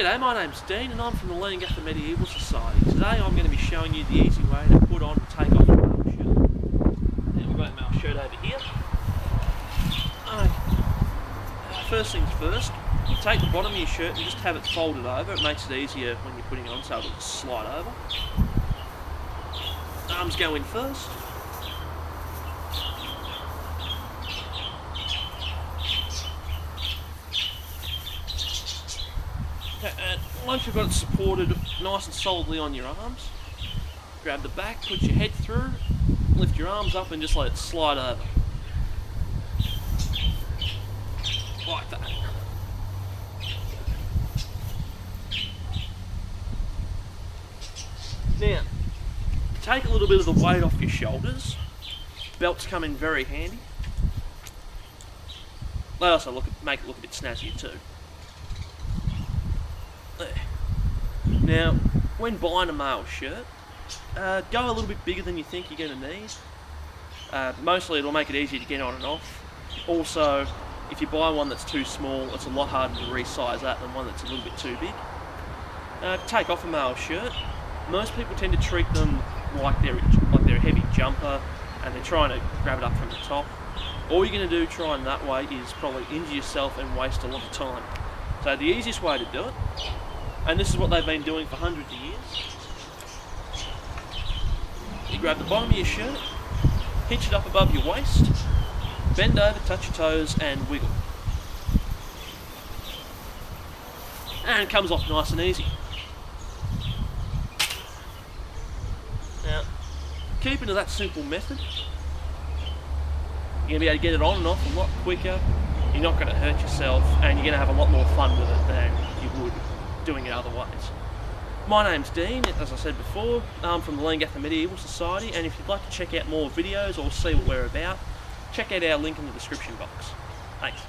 G'day, my name's Dean and I'm from the Leongatha Medieval Society. Today I'm going to be showing you the easy way to put on and take off a mail shirt. Now we've got a mail shirt over here. First things first, you take the bottom of your shirt and just have it folded over. It makes it easier when you're putting it on so it'll slide over. Arms go in first. And once you've got it supported nice and solidly on your arms, grab the back, put your head through, lift your arms up and just let it slide over. Like that. Now, take a little bit of the weight off your shoulders. Belts come in very handy. They also look make it look a bit snazzier too. There. Now, when buying a mail shirt, uh, go a little bit bigger than you think you're going to need. Uh, mostly it'll make it easier to get on and off. Also, if you buy one that's too small, it's a lot harder to resize that than one that's a little bit too big. Uh, take off a mail shirt. Most people tend to treat them like they're like they're a heavy jumper, and they're trying to grab it up from the top. All you're going to do trying that way is probably injure yourself and waste a lot of time. So the easiest way to do it, and this is what they've been doing for hundreds of years, you grab the bottom of your shirt, hitch it up above your waist, bend over, touch your toes, and wiggle. And it comes off nice and easy. Now, keeping to that simple method, you're going to be able to get it on and off a lot quicker, you're not going to hurt yourself, and you're going to have a lot more fun with it than you would doing it otherwise. My name's Dean, as I said before, I'm from the Leongatha Medieval Society, and if you'd like to check out more videos or see what we're about, check out our link in the description box. Thanks.